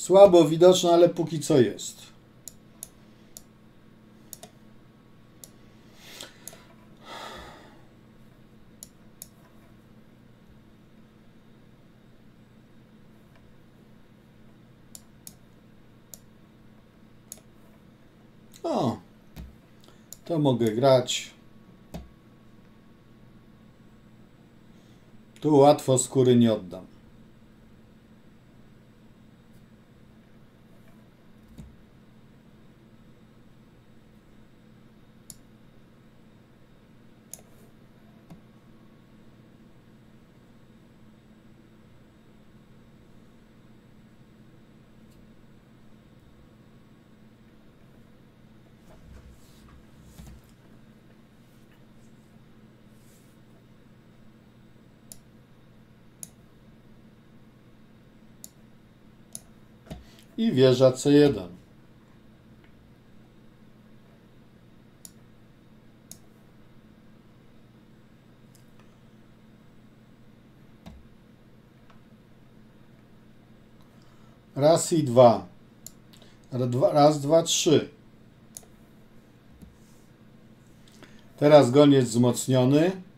Słabo widoczne, ale póki co jest. O, to mogę grać. Tu łatwo skóry nie oddam. I wieża C1. Raz i dwa. Raz, dwa, trzy. Teraz goniec wzmocniony.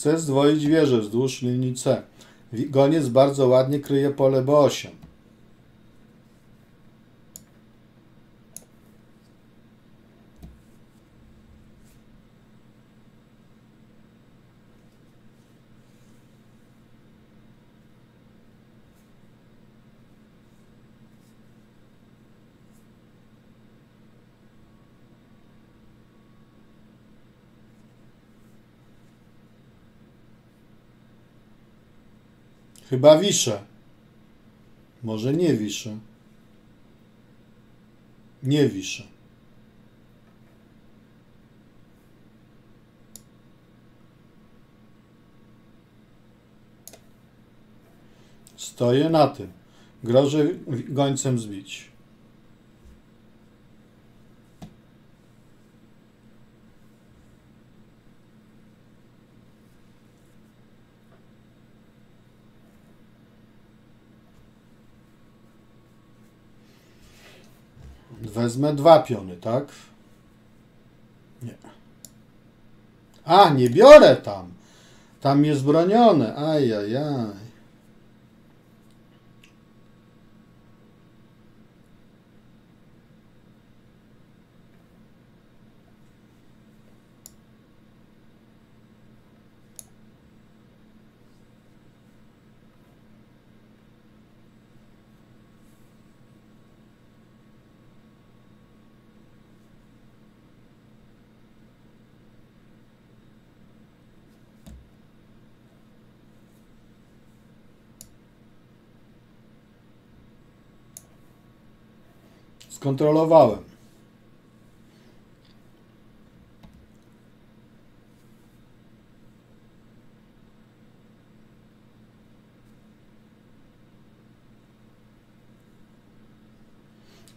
Chcę zdwoić wieżę wzdłuż linii C. Goniec bardzo ładnie kryje pole B8. Chyba wiszę. Może nie wiszę. Nie wiszę. Stoję na tym. Grożę gońcem zbić. Wezmę dwa piony, tak? Nie. A, nie biorę tam. Tam jest bronione. Ajajaj. Skontrolowałem.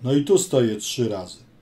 No i tu stoję trzy razy.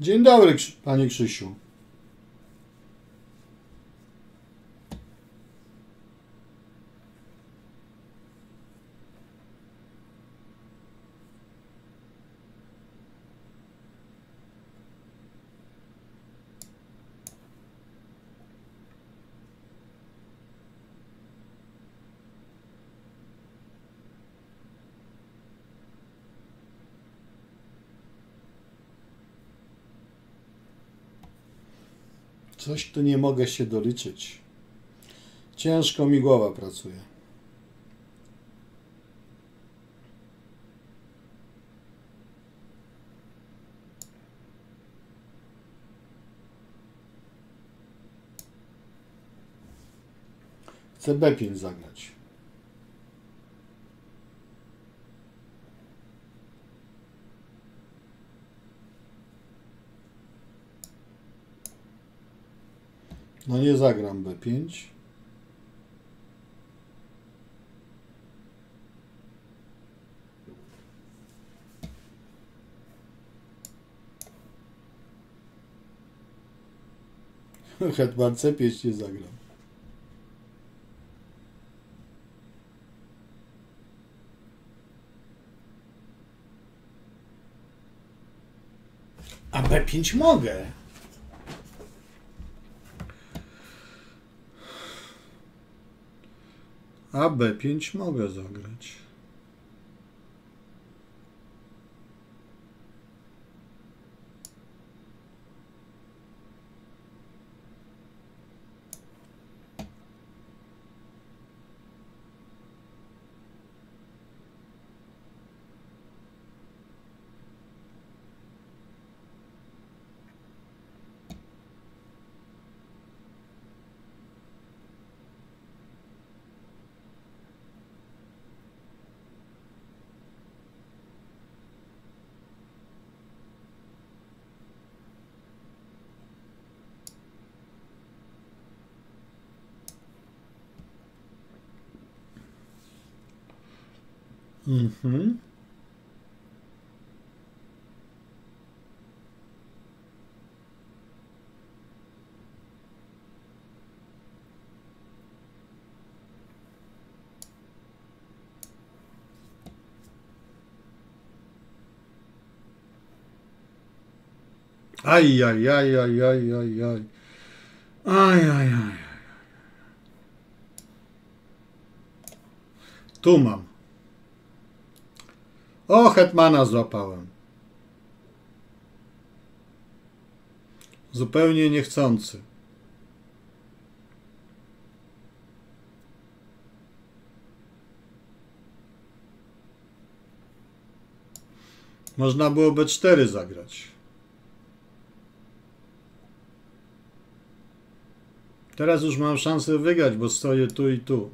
Dzień dobry, panie Krzysiu. Coś tu nie mogę się doliczyć. Ciężko mi głowa pracuje. Chcę B5 zagrać. No nie zagram B5. Hetman C5 nie zagram. A B5 mogę. A B5 mogę zagrać. Uhum. Ai, ai, ai, ai, ai, ai, ai. Ai, ai, ai. Toma. O, hetmana złapałem. Zupełnie niechcący. Można było B4 zagrać. Teraz już mam szansę wygrać, bo stoję tu i tu.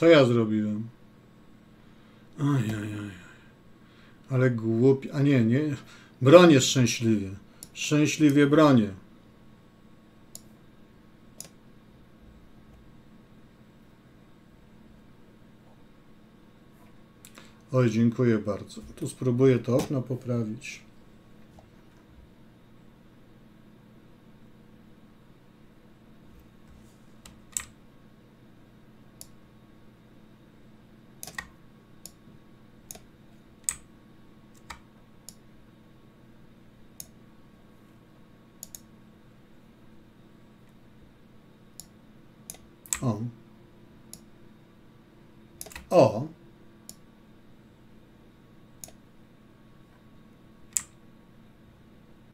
Co ja zrobiłem? Aj, aj, aj. Ale głupi. A nie, nie. Bronię szczęśliwie. Szczęśliwie bronię. Oj, dziękuję bardzo. Tu spróbuję to okno poprawić. all